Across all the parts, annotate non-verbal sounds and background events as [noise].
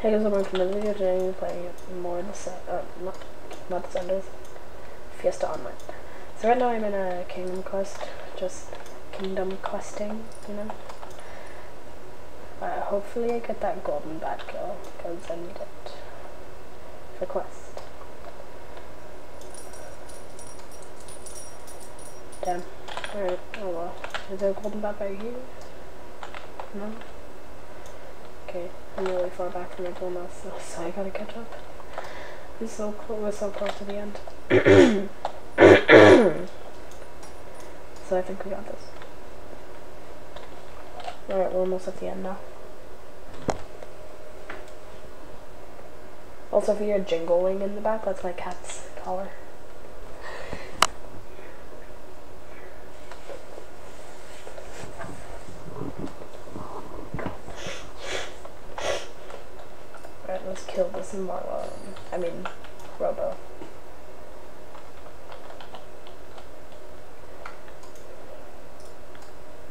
Hey guys, I'm back from the video today. We're playing more the set, uh, not, not Descenders, Fiesta Online. So right now I'm in a Kingdom Quest, just Kingdom Questing, you know. Uh, hopefully I get that golden bat kill, because I need it for quest. Damn. Alright, oh well. Is there a golden bat right here? No? Okay, I'm really far back from the goal now, so, I gotta catch up. We're so close, we're so close to the end. [coughs] so I think we got this. Alright, we're almost at the end now. Also, if you hear jingling in the back, that's my cat's collar. Alright, let's kill this Marlon. I mean, Robo.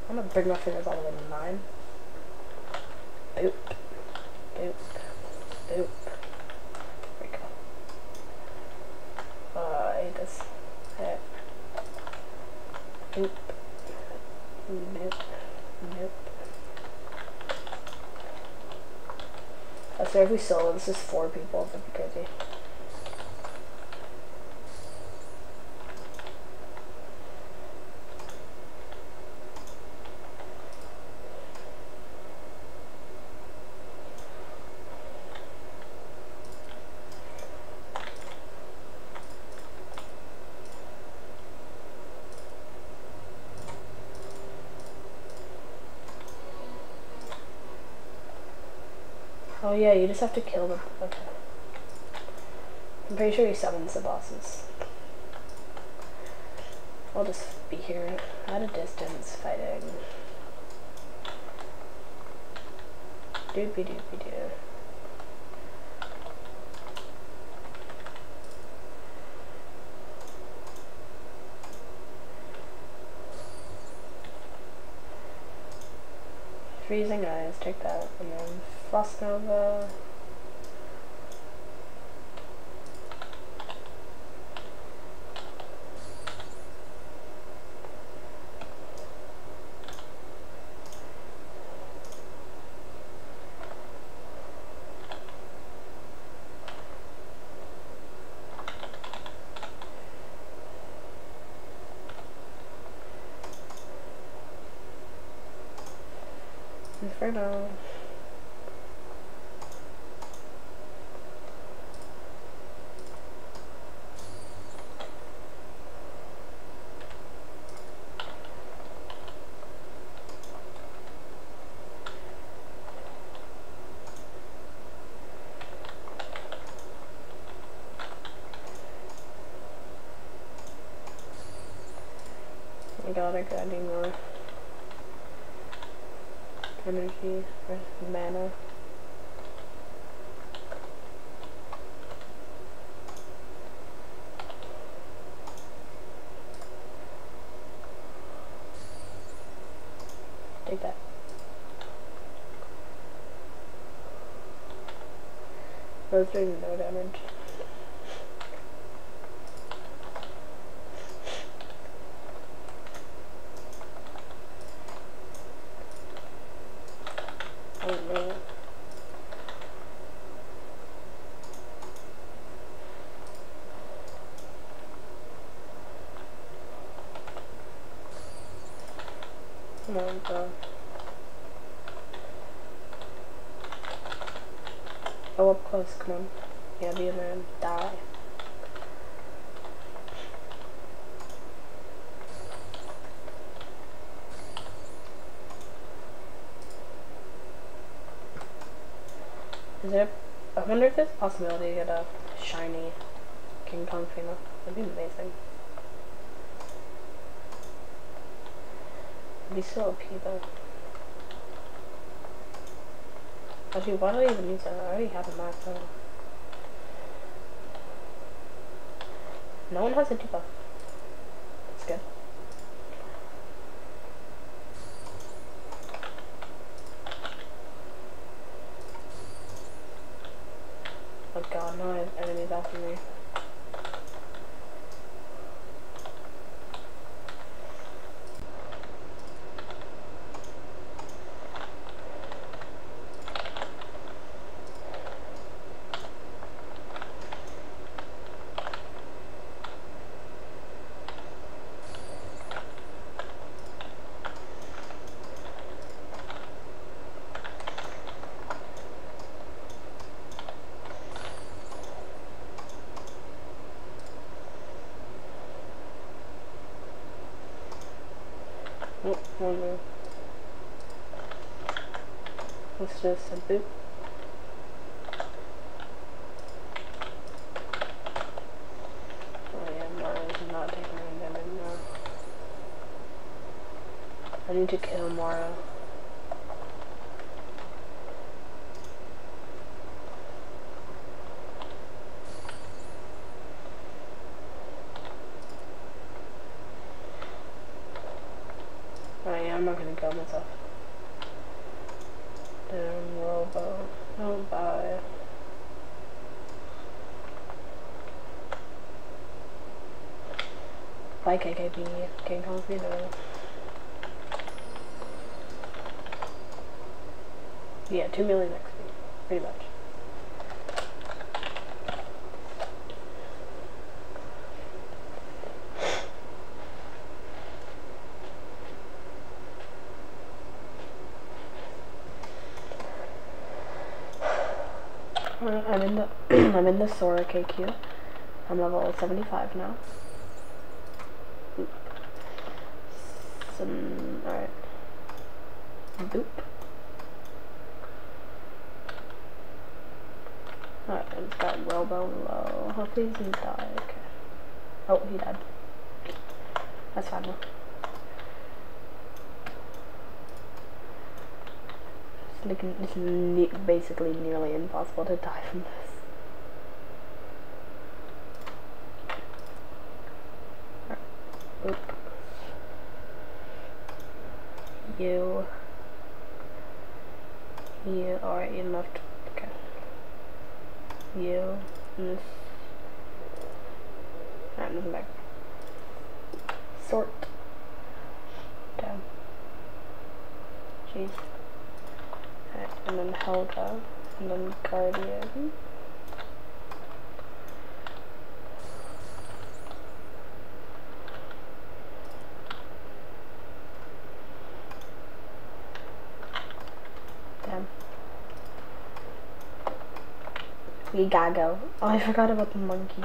I'm gonna bring my fingers all the way to nine. Boop. Boop. Boop. There we go. Uh, I hate this. Hit. Boop. I swear if we solo this is four people, that'd be crazy. Oh yeah, you just have to kill them. Okay. I'm pretty sure he summons the bosses. I'll just be here at a distance fighting. Doopy doopy doo. Freezing eyes, take that, then Frost Nova. I gotta any more energy or mana. Take that. Those doing no damage. Oh no. Oh, up close, come on. Yeah, be a man. Die. Is there? I wonder if there's a possibility to get a shiny King Kong female. That'd be amazing. Be so OP though. Actually, why do I even use that? I already have a max out. No one has a debuff. That's good. Oh god, no enemies after me. More. Let's just a boop. Oh yeah, Mara's not taking any damage now. I need to kill Mara. Gonna kill myself. Damn Robo. Don't buy. Bye KKB. King Kong Vino. Yeah, 2 million XP. Pretty much. I'm in the [clears throat] I'm in the Sora KQ. I'm level 75 now. Some alright. Boop. Alright, it's got Robo low. Hopefully he doesn't die. Okay. Oh, he died. That's fine. It's, like, it's ne basically nearly impossible to die from this. Oop. You. You. Alright, you left. Okay. You. This. Alright, moving back. Sort. Down. Jeez. And then Helga. And then Guardian. Damn. We gotta go. Oh, I forgot about the monkey.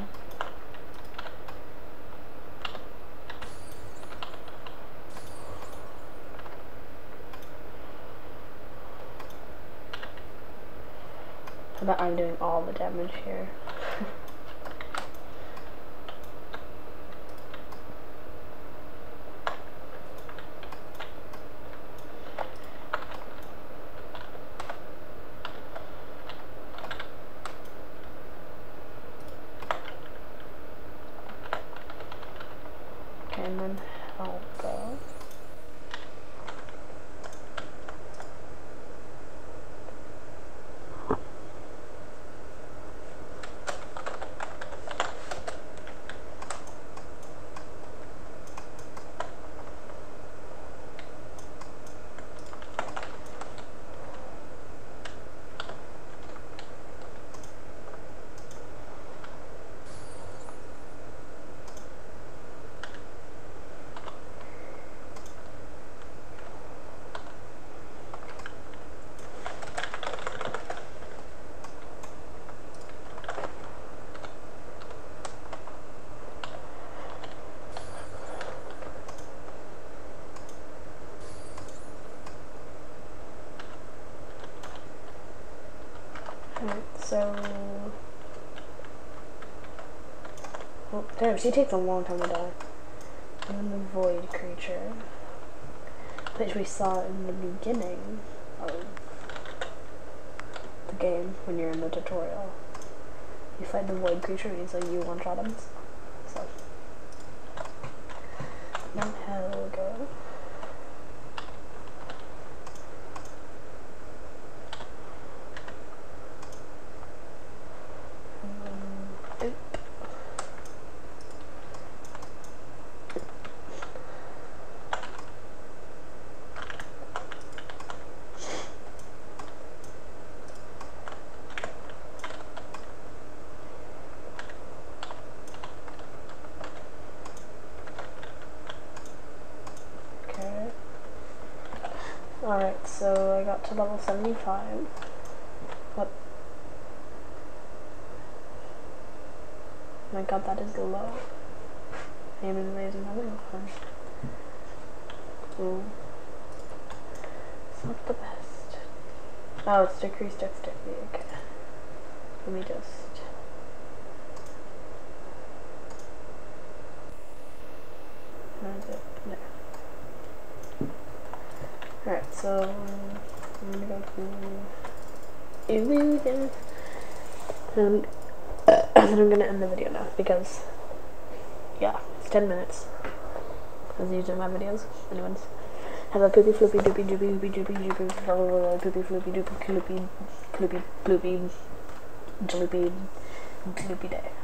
I bet I'm doing all the damage here. okay, and then Helga. Alright, so... Oh, damn, she takes a long time to die. And then the void creature, which we saw in the beginning of the game when you're in the tutorial. You fight the void creature and he's like, you one-shot him. So. Then Helga. Alright, so I got to level 75. What? my god, that is low. Aim and raise another one. Ooh. It's not the best. Oh, it's decreased dexterity. Okay. Let me just. Where is it? There. Alright, so I'm gonna go to illusion. And, uh, I'm gonna end the video now because yeah, it's 10 minutes. As usually my videos. Anyways. Have a poopy floopy doopy doopy doopy doopy doopy poopy floopy doopy cloopy cloopy bloopy gloopy gloopy day.